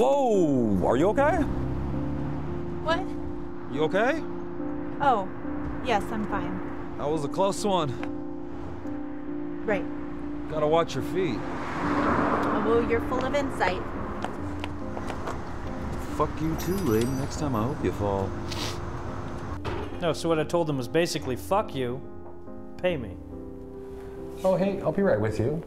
Whoa! Are you okay? What? You okay? Oh, yes, I'm fine. That was a close one. Right. Gotta watch your feet. Oh, you're full of insight. Fuck you too, lady. Next time I hope you fall. No, so what I told them was basically, fuck you, pay me. Oh, hey, I'll be right with you.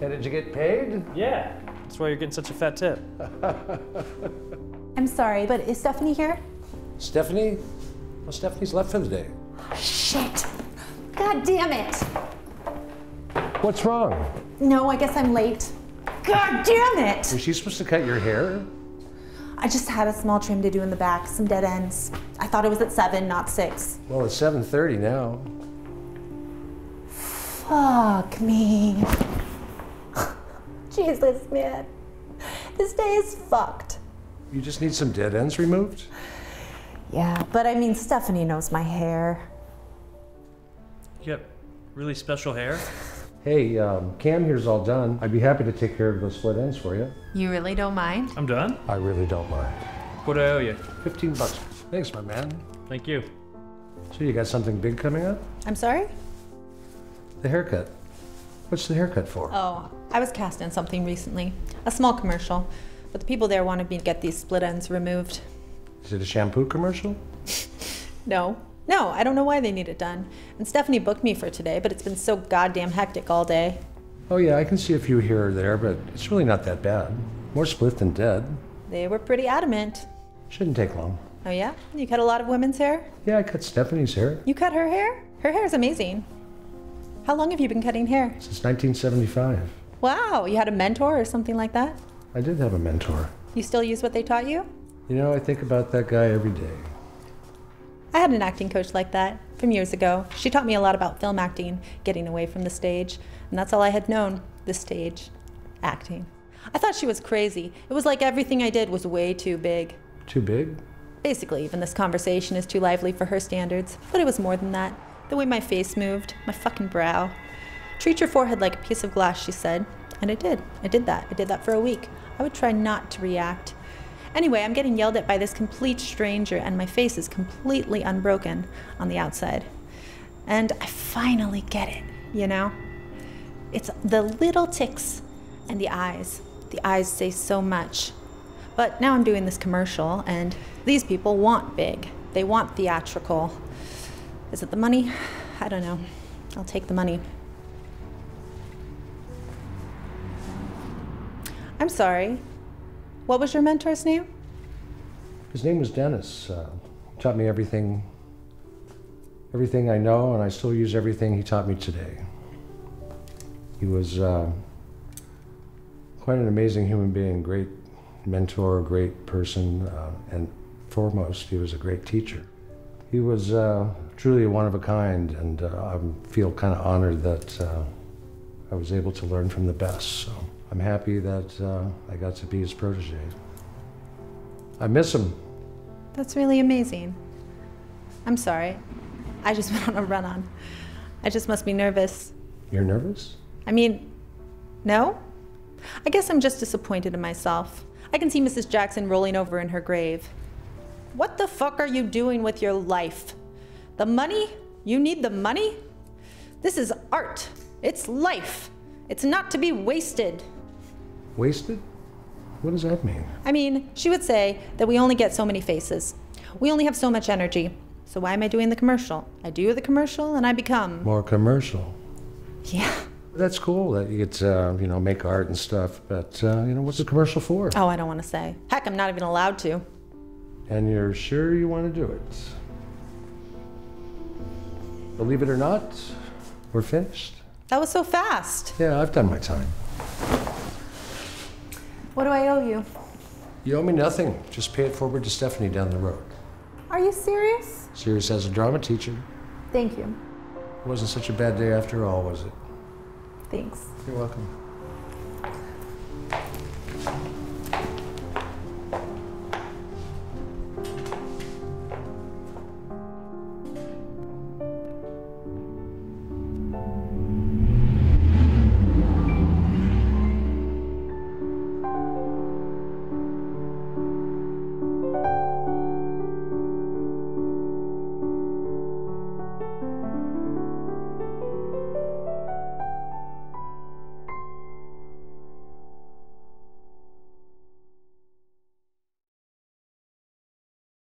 Yeah, did you get paid? Yeah. That's why you're getting such a fat tip. I'm sorry, but is Stephanie here? Stephanie? Well, Stephanie's left for the day. Shit. God damn it. What's wrong? No, I guess I'm late. God damn it! Was she supposed to cut your hair? I just had a small trim to do in the back, some dead ends. I thought it was at 7, not 6. Well, it's 7.30 now. Fuck me. Jesus, man. This day is fucked. You just need some dead ends removed? Yeah, but I mean, Stephanie knows my hair. You got really special hair? Hey, um, Cam here's all done. I'd be happy to take care of those split ends for you. You really don't mind? I'm done. I really don't mind. What do I owe you? 15 bucks. Thanks, my man. Thank you. So you got something big coming up? I'm sorry? The haircut. What's the haircut for? Oh, I was cast in something recently. A small commercial. But the people there wanted me to get these split ends removed. Is it a shampoo commercial? No. No, I don't know why they need it done. And Stephanie booked me for today, but it's been so goddamn hectic all day. Oh yeah, I can see a few here or there, but it's really not that bad. More split than dead. They were pretty adamant. Shouldn't take long. Oh, yeah? You cut a lot of women's hair? Yeah, I cut Stephanie's hair You cut her hair? Her hair is amazing. How long have you been cutting hair? since 1975. Wow, you had a mentor or something like that? I did have a mentor. You still use what they taught you? You know, I think about that guy every day. I had an acting coach like that from years ago. She taught me a lot about film acting, getting away from the stage, and that's all I had known the stage, acting. I thought she was crazy. It was like everything I did was way too big. Too big? Basically, even this conversation is too lively for her standards, but it was more than that. The way my face moved, my fucking brow. Treat your forehead like a piece of glass, she said. And I did. I did that. I did that for a week. I would try not to react. Anyway, I'm getting yelled at by this complete stranger, and my face is completely unbroken on the outside. And I finally get it, you know? It's the little tics and the eyes. The eyes say so much. But now I'm doing this commercial, and these people want big. They want theatrical. Is it the money? I don't know. I'll take the money. I'm sorry. What was your mentor's name? His name was Dennis. Uh, taught me everything, everything I know, and I still use everything he taught me today. He was uh, quite an amazing human being, great mentor, great person, uh, and foremost, he was a great teacher. He was uh, truly a one of a kind, and uh, I feel kind of honored that uh, I was able to learn from the best. So I'm happy that uh, I got to be his protege. I miss him. That's really amazing. I'm sorry. I just went on a run on. I just must be nervous. You're nervous? I mean, no? I guess I'm just disappointed in myself. I can see Mrs. Jackson rolling over in her grave. What the fuck are you doing with your life? The money? You need the money? This is art. It's life. It's not to be wasted. Wasted? What does that mean? I mean, she would say that we only get so many faces. We only have so much energy. So why am I doing the commercial? I do the commercial and I become. More commercial. Yeah. That's cool that you get to, uh, you know, make art and stuff, but, uh, you know, what's the commercial for? Oh, I don't want to say. Heck, I'm not even allowed to. And you're sure you want to do it? Believe it or not, we're finished. That was so fast. Yeah, I've done my time. What do I owe you? You owe me nothing. Just pay it forward to Stephanie down the road. Are you serious? Serious as a drama teacher. Thank you. It wasn't such a bad day after all, was it? Thanks. You're welcome.